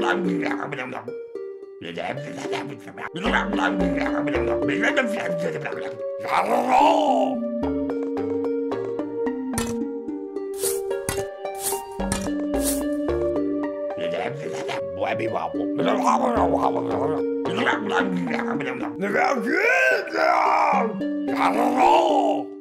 lặng lặng bị lặng ở bên trong lòng vì để em sẽ ra mình sẽ bảo bị lặng lặng bị lặng ở bên trong lòng bị lấy bên phải sẽ lặng lặng lặng lặng Why be wobble? Lặng lặng bị lặng ở bên trong lòng Nó ra chết rồi Lặng lặng